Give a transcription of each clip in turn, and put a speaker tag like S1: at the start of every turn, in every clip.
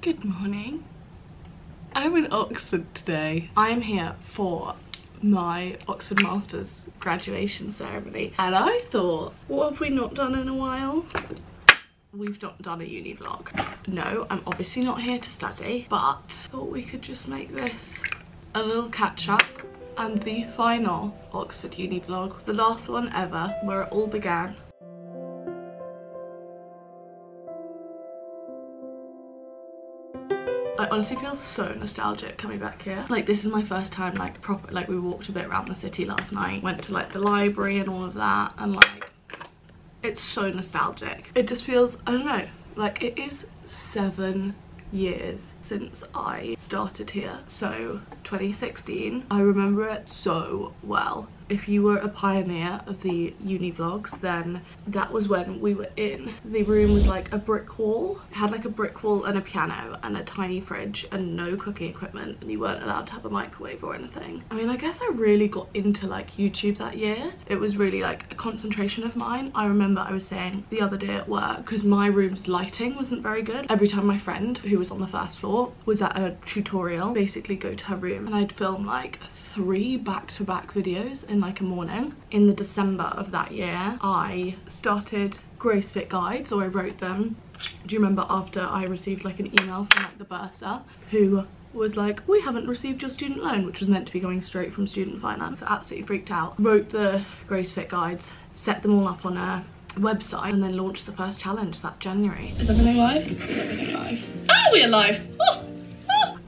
S1: Good morning. I'm in Oxford today. I am here for my Oxford Masters graduation ceremony and I thought, what have we not done in a while? We've not done a uni vlog. No, I'm obviously not here to study, but thought we could just make this a little catch up and the final Oxford uni vlog, the last one ever, where it all began. Honestly feel so nostalgic coming back here. Like this is my first time like proper like we walked a bit around the city last night, went to like the library and all of that and like it's so nostalgic. It just feels I don't know like it is seven years since I started here so 2016 I remember it so well if you were a pioneer of the uni vlogs then that was when we were in. The room with like a brick wall. It had like a brick wall and a piano and a tiny fridge and no cooking equipment and you weren't allowed to have a microwave or anything. I mean i guess i really got into like youtube that year. It was really like a concentration of mine. I remember i was saying the other day at work because my room's lighting wasn't very good every time my friend who was on the first floor was at a tutorial basically go to her room and i'd film like three back-to-back -back videos in like a morning. In the December of that year, I started Grace Fit guides, or I wrote them. Do you remember after I received like an email from like the bursar who was like, we haven't received your student loan, which was meant to be going straight from student finance. So absolutely freaked out. Wrote the Grace Fit guides, set them all up on a website and then launched the first challenge that January. Is everything live? Is everything live? Ah, oh, we're live!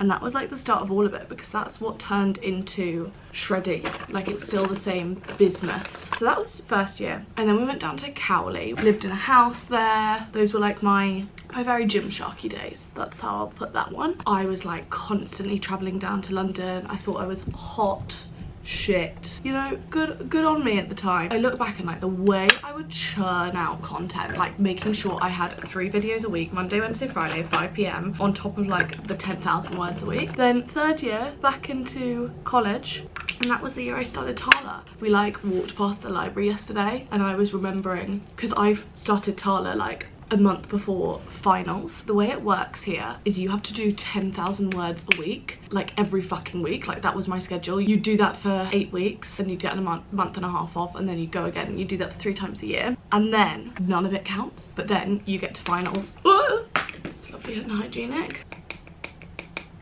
S1: And that was like the start of all of it because that's what turned into Shreddy. Like it's still the same business. So that was first year. And then we went down to Cowley. Lived in a house there. Those were like my my very Gymsharky days. That's how I'll put that one. I was like constantly traveling down to London. I thought I was hot shit. You know good good on me at the time. I look back and like the way i would churn out content like making sure i had three videos a week monday wednesday friday 5 p.m on top of like the 10,000 words a week. Then third year back into college and that was the year I started Tala. We like walked past the library yesterday and I was remembering because I've started Tala like a month before finals. The way it works here is you have to do 10,000 words a week, like every fucking week. Like that was my schedule. You do that for eight weeks and you get a month, month and a half off and then you go again. You do that for three times a year and then none of it counts. But then you get to finals. It's lovely and hygienic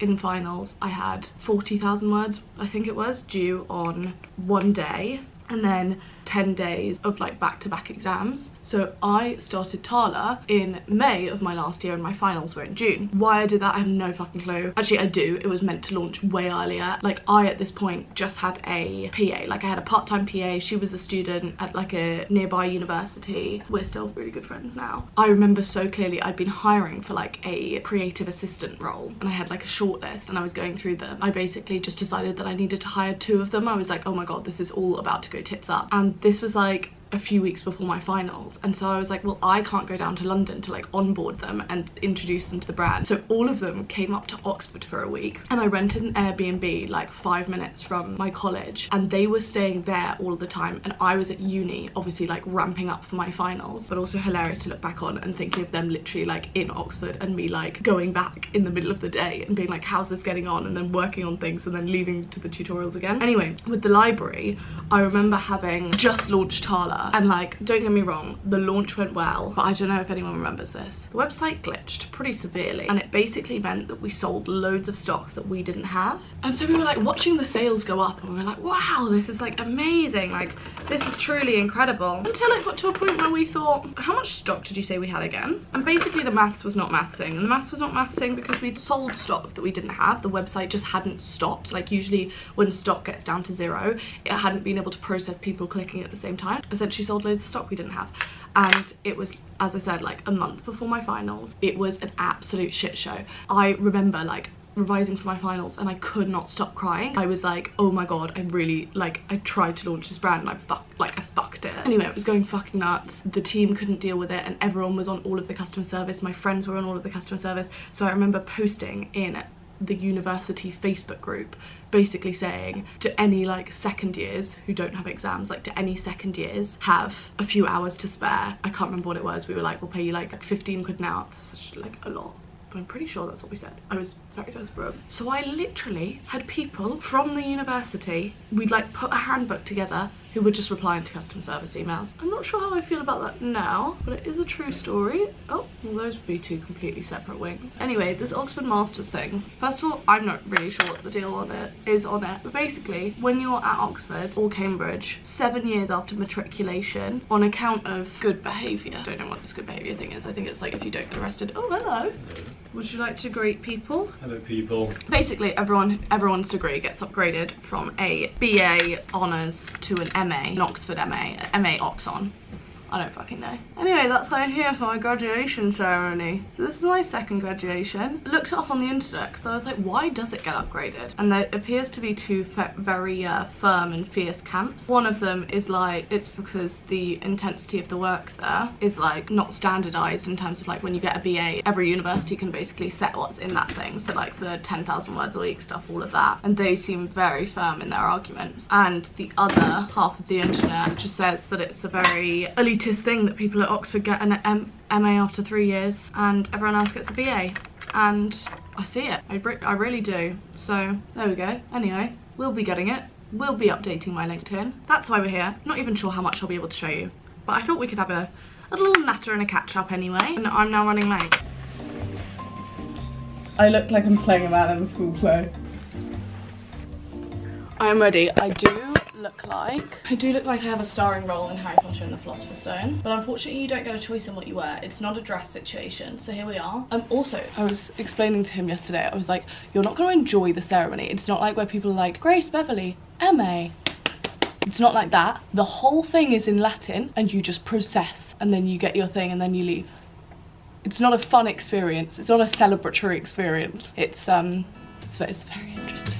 S1: in finals I had 40,000 words I think it was due on one day and then 10 days of like back-to-back -back exams. So I started Tala in May of my last year and my finals were in June. Why I did that I have no fucking clue. Actually I do. It was meant to launch way earlier. Like I at this point just had a PA like I had a part-time PA she was a student at like a nearby university. We're still really good friends now. I remember so clearly I'd been hiring for like a creative assistant role and I had like a short list and I was going through them. I basically just decided that I needed to hire two of them. I was like oh my god this is all about to go tits up. And this was like a few weeks before my finals and so I was like well I can't go down to London to like onboard them and introduce them to the brand. So all of them came up to Oxford for a week and I rented an Airbnb like five minutes from my college and they were staying there all the time and I was at uni obviously like ramping up for my finals but also hilarious to look back on and thinking of them literally like in Oxford and me like going back in the middle of the day and being like how's this getting on? And then working on things and then leaving to the tutorials again. Anyway with the library I remember having just launched Tala and like don't get me wrong the launch went well but I don't know if anyone remembers this. The website glitched pretty severely and it basically meant that we sold loads of stock that we didn't have. And so we were like watching the sales go up and we were like wow this is like amazing. Like this is truly incredible. Until it got to a point where we thought how much stock did you say we had again? And basically the maths was not mathsing and the maths was not mathsing because we'd sold stock that we didn't have. The website just hadn't stopped. Like usually when stock gets down to zero it hadn't been able to process people clicking at the same time essentially sold loads of stock we didn't have and it was as I said like a month before my finals it was an absolute shit show I remember like revising for my finals and I could not stop crying. I was like, oh my god, I really, like, I tried to launch this brand and I fucked, like, I fucked it. Anyway, it was going fucking nuts. The team couldn't deal with it and everyone was on all of the customer service. My friends were on all of the customer service. So I remember posting in the university Facebook group basically saying to any like second years who don't have exams like to any second years have a few hours to spare I can't remember what it was we were like we'll pay you like 15 quid an hour that's such like a lot but I'm pretty sure that's what we said. I was very desperate. So I literally had people from the university, we'd like put a handbook together who were just replying to customer service emails. I'm not sure how I feel about that now, but it is a true story. Oh, well those would be two completely separate wings. Anyway, this Oxford Masters thing. First of all, I'm not really sure what the deal on it is on it, but basically, when you're at Oxford or Cambridge, seven years after matriculation, on account of good behaviour, I don't know what this good behaviour thing is, I think it's like if you don't get arrested. Oh, hello. Would you like to greet people?
S2: Hello people.
S1: Basically everyone everyone's degree gets upgraded from a BA honours to an MA, an Oxford MA, MA Oxon. I don't fucking know. Anyway, that's why I'm here for my graduation ceremony. So this is my second graduation. Looked it up on the internet because I was like, why does it get upgraded? And there appears to be two very uh, firm and fierce camps. One of them is like, it's because the intensity of the work there is like not standardized in terms of like when you get a BA, every university can basically set what's in that thing. So like the 10,000 words a week stuff, all of that. And they seem very firm in their arguments. And the other half of the internet just says that it's a very elite elitist thing that people at Oxford get an um, M MA after three years and everyone else gets a BA. And I see it, I, re I really do. So there we go. Anyway, we'll be getting it. We'll be updating my LinkedIn. That's why we're here. Not even sure how much I'll be able to show you. But I thought we could have a, a little natter and a catch up anyway. And I'm now running late. I look like I'm playing a man in the school play. I am ready. I do look like. I do look like I have a starring role in Harry Potter and the Philosopher's Stone, but unfortunately you don't get a choice in what you wear. It's not a dress situation, so here we are. Um, also, I was explaining to him yesterday, I was like, you're not going to enjoy the ceremony. It's not like where people are like, Grace Beverley, MA, it's not like that. The whole thing is in Latin and you just process and then you get your thing and then you leave. It's not a fun experience. It's not a celebratory experience. It's um, it's, it's very interesting.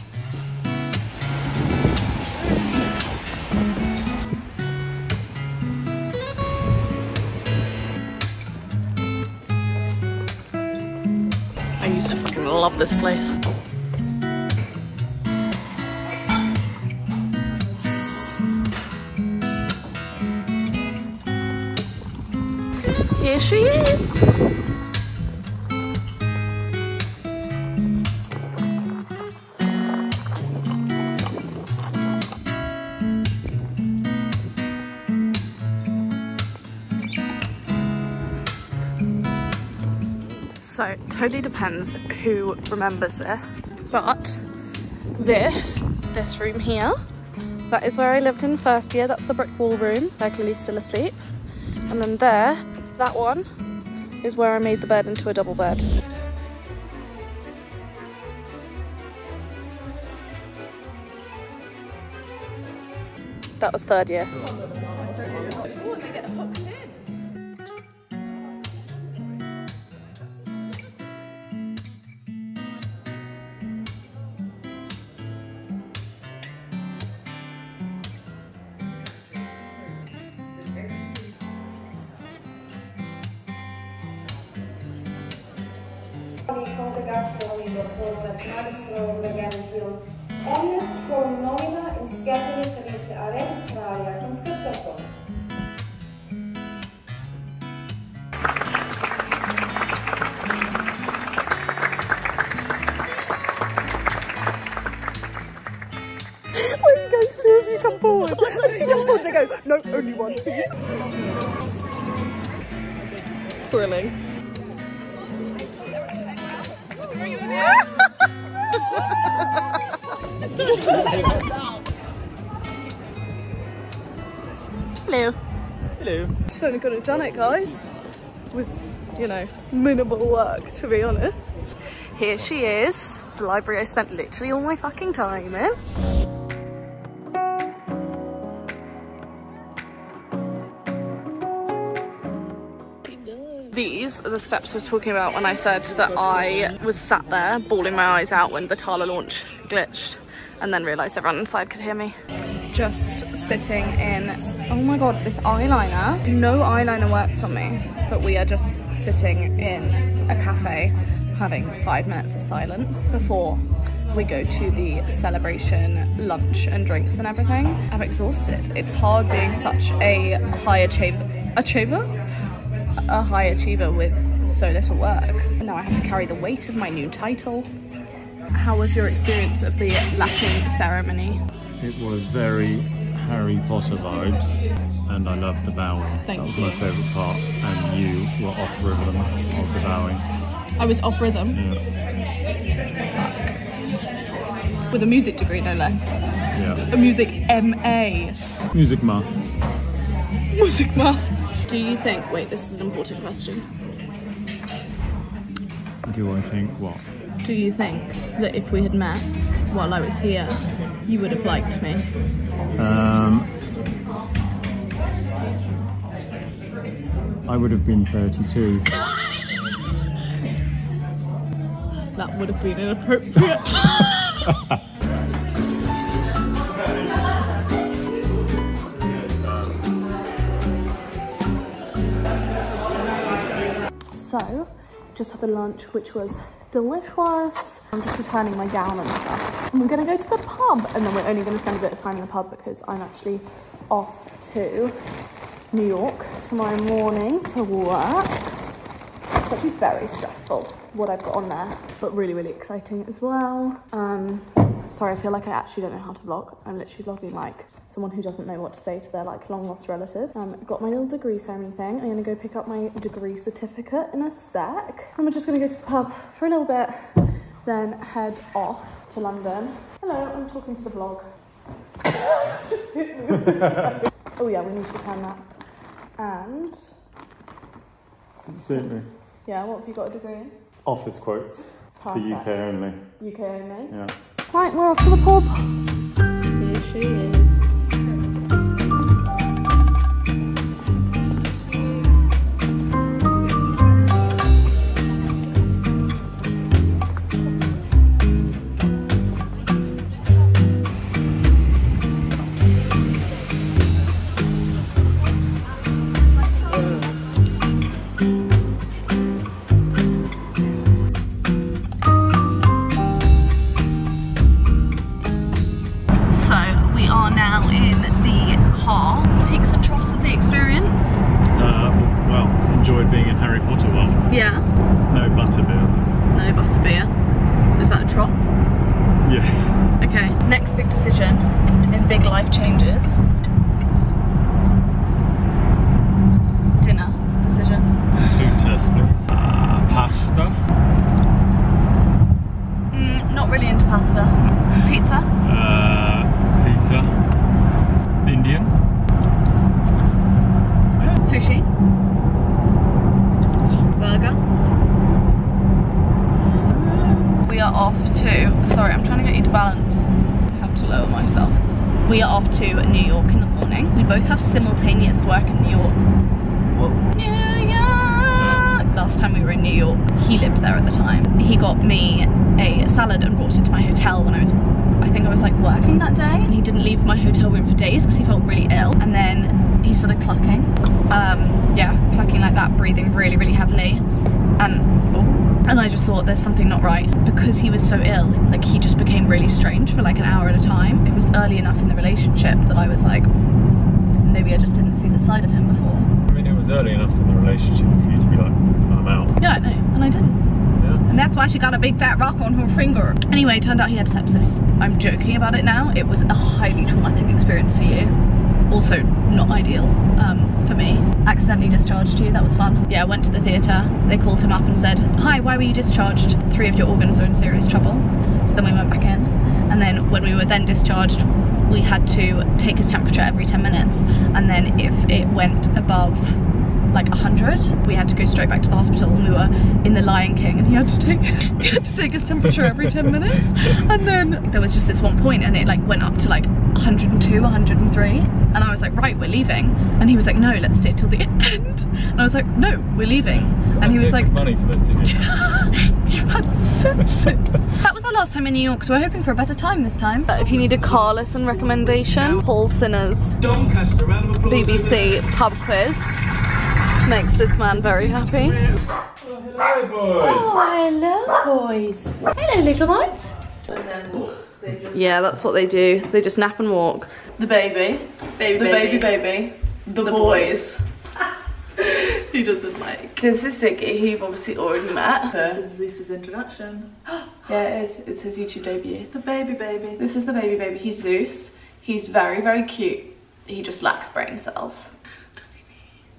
S1: To love this place. Here she is. Totally depends who remembers this, but this, this room here, that is where I lived in first year. That's the brick wall room. They're clearly still asleep. And then there, that one is where I made the bed into a double bed. That was third year.
S3: Nomina in scatulis vitae a registraria conscripta oh sunt.
S1: When you guys two of you come forward, and she comes forward, they go, no, only one, please. Thrilling. Hello.
S2: Hello.
S1: Just only got it done it, guys. With, you know, minimal work, to be honest. Here she is. The library I spent literally all my fucking time in. These are the steps I was talking about when I said that I was sat there bawling my eyes out when the Tala launch glitched and then realised everyone inside could hear me. Just sitting in, oh my god, this eyeliner. No eyeliner works on me, but we are just sitting in a cafe having five minutes of silence before we go to the celebration lunch and drinks and everything. I'm exhausted. It's hard being such a high achiever, achiever? A high achiever with so little work. Now I have to carry the weight of my new title. How was your experience of the Latin ceremony?
S2: It was very Harry Potter vibes and I loved the bowing.
S1: Thank
S2: that was
S1: you.
S2: my favourite part and you were off rhythm of the bowing.
S1: I was off rhythm
S2: Yeah.
S1: with a music degree, no less.
S2: Yeah.
S1: A music MA.
S2: Music ma.
S1: Music ma. Do you think, wait, this is an important question.
S2: Do I think what?
S1: Do you think that if we had met while I was here, you would have liked me?
S2: Um, I would have been 32.
S1: That would have been inappropriate. so, just had the lunch, which was delicious. I'm just returning my gown and stuff. And we're gonna go to the pub, and then we're only gonna spend a bit of time in the pub because I'm actually off to New York tomorrow morning for work. It's actually very stressful what I've got on there, but really, really exciting as well. Um, sorry, I feel like I actually don't know how to vlog. I'm literally vlogging like someone who doesn't know what to say to their like long lost relative. Um, got my little degree ceremony thing. I'm gonna go pick up my degree certificate in a sec. And we're just gonna go to the pub for a little bit, then head off to London. Hello, I'm talking to the vlog. just hit me. oh yeah, we need to return that. And
S2: Certainly.
S1: yeah, what have you got a degree in?
S2: Office quotes. The UK only.
S1: UK only.
S2: Yeah.
S1: Right, we're off to the pub. Here she is. Pizza.
S2: Uh, pizza. Indian.
S1: Sushi. Burger. We are off to, sorry, I'm trying to get you to balance. I have to lower myself. We are off to New York in the morning. We both have simultaneous work in New York. Whoa. New York! Last time we were in New York, he lived there at the time. He got me a salad and brought it to my hotel when I was, I think I was like working that day. And he didn't leave my hotel room for days because he felt really ill. And then he started clucking. Um, yeah, clucking like that, breathing really, really heavily. And oh, and I just thought there's something not right because he was so ill. Like he just became really strange for like an hour at a time. It was early enough in the relationship that I was like, maybe I just didn't see the side of him before.
S2: I mean, it was early enough in the relationship for you to be like, I'm out.
S1: Yeah, I know, and I didn't. And that's why she got a big fat rock on her finger. Anyway, turned out he had sepsis. I'm joking about it now. It was a highly traumatic experience for you. Also, not ideal um, for me. Accidentally discharged you, that was fun. Yeah, I went to the theatre. They called him up and said, Hi, why were you discharged? Three of your organs are in serious trouble. So then we went back in. And then when we were then discharged, we had to take his temperature every 10 minutes. And then if it went above like 100 we had to go straight back to the hospital and we were in the Lion King and he had to take he had to take his temperature every 10 minutes and then there was just this one point and it like went up to like 102, 103. And I was like, right, we're leaving. And he was like, no, let's stay till the end. And I was like, no, we're leaving. And he was like,
S2: money for this ticket.
S1: you had sepsis. that was our last time in New York, so we're hoping for a better time this time. If you need a car lesson recommendation, Paul Sinner's
S4: Doncaster, round of applause.
S1: BBC pub quiz makes this man very happy.
S2: Hello, boys.
S1: Oh, hello, boys. Hello, little ones. Yeah, that's what they do. They just nap and walk. The baby. Baby, the baby, baby. The, boys. Who doesn't like? This is Ziggy, who you've obviously already met. This is Lisa's introduction. yeah, it is. It's his YouTube debut. The baby baby. This is the baby baby. He's Zeus. He's very, very cute. He just lacks brain cells.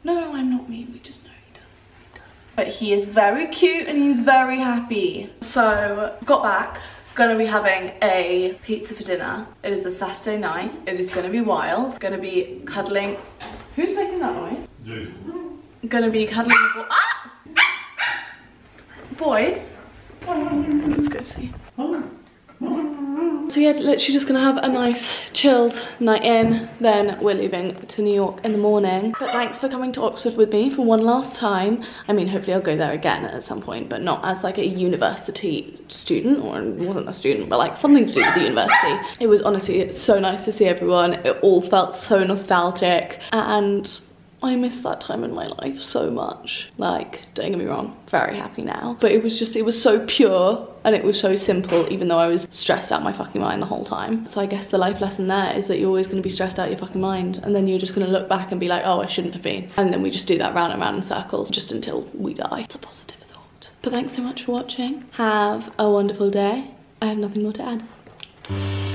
S1: No, I'm not mean. We just know he does. He does. But he is very cute and he's very happy. So, got back. Gonna be having a pizza for dinner. It is a Saturday night. It is gonna be wild. Gonna be cuddling. Who's making that noise? Jason. Gonna be cuddling. Ah! Boys. Let's go see. So yeah, literally just gonna have a nice chilled night in, then we're leaving to New York in the morning. But thanks for coming to Oxford with me for one last time. I mean, hopefully I'll go there again at some point, but not as like a university student, or wasn't a student, but like something to do with the university. It was honestly so nice to see everyone. It all felt so nostalgic and I miss that time in my life so much. Like, don't get me wrong, very happy now. But it was just, it was so pure and it was so simple, even though I was stressed out my fucking mind the whole time. So I guess the life lesson there is that you're always gonna be stressed out your fucking mind and then you're just gonna look back and be like, oh, I shouldn't have been. And then we just do that round and round in circles just until we die. It's a positive thought. But thanks so much for watching. Have a wonderful day. I have nothing more to add.